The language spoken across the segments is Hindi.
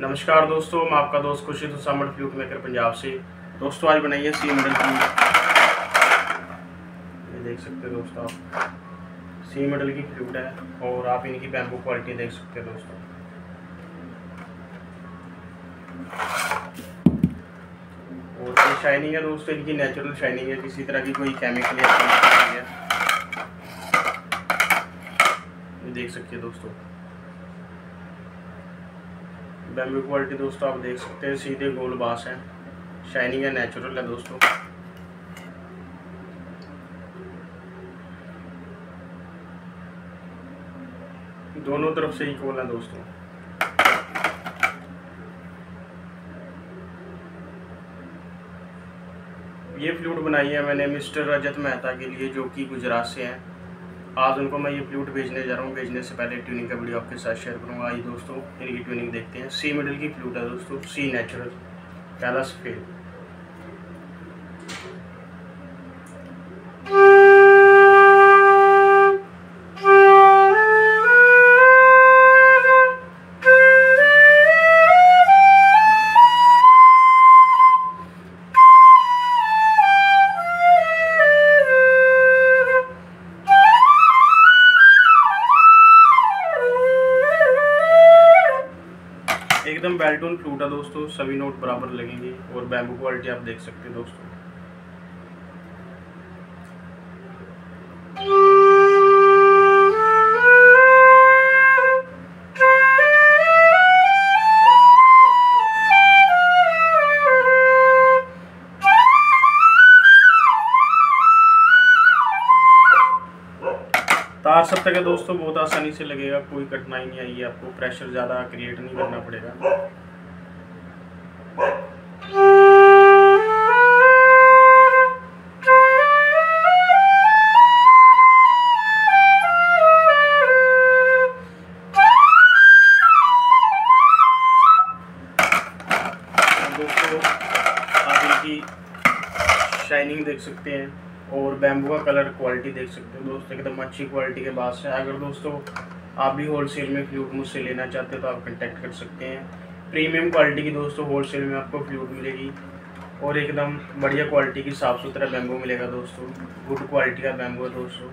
नमस्कार दोस्तों, मैं आपका दोस्त खुशी सामट फ्लूट मेकर पंजाब से। दोस्तों, आज बनाई है सी मॉडल की। ये देख सकते हो दोस्तों आप। सी मॉडल की फ्लूट है और आप इनकी बैम्बू क्वालिटी देख सकते हो दोस्तों। और ये शाइनिंग है दोस्तों, इनकी नेचुरल शाइनिंग है, किसी तरह की कोई केमिकल या नहीं है। ये देख सकते हैं दोस्तों। बैम्बू क्वालिटी दोस्तों आप देख सकते हैं, सीधे गोल बास है। शाइनिंग है नेचुरल है दोस्तों। दोनों तरफ़ से इक्वल है दोस्तों। ये फ्लूट बनाई है मैंने मिस्टर रजत मेहता के लिए, जो कि गुजरात से हैं। आज उनको मैं ये फ्लूट भेजने जा रहा हूँ। भेजने से पहले ट्यूनिंग का वीडियो आपके साथ शेयर करूँगा। आइए दोस्तों, इनकी ट्यूनिंग देखते हैं। सी मिडल की फ्लूट है दोस्तों। सी नेचुरल कैलाश सफ़ेद एकदम बेल्टोन फ्लूट है दोस्तों, सभी नोट बराबर लगेंगे और बैम्बू क्वालिटी आप देख सकते हैं दोस्तों। तार सब तक है दोस्तों बहुत आसानी से लगेगा, कोई कठिनाई नहीं आएगी, आपको प्रेशर ज़्यादा क्रिएट नहीं करना पड़ेगा। शाइनिंग देख सकते हैं। और बैम्बू का कलर क्वालिटी देख सकते हो दोस्तों, एकदम अच्छी क्वालिटी के बाद से अगर दोस्तों आप भी होलसेल में फ्लूट मुझसे लेना चाहते हो तो आप कंटेक्ट कर सकते हैं। प्रीमियम क्वालिटी की दोस्तों होलसेल में आपको फ्लूट मिलेगी और एकदम बढ़िया क्वालिटी की साफ़ सुथरा बैम्बू मिलेगा दोस्तों। गुड क्वालिटी का बैम्बू है दोस्तों।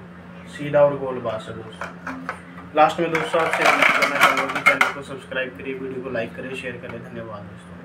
सीधा और गोल बास है दोस्तों। लास्ट में दोस्तों आपसे चैनल को सब्सक्राइब करिए, वीडियो को लाइक करें शेयर करें धन्यवाद दोस्तों।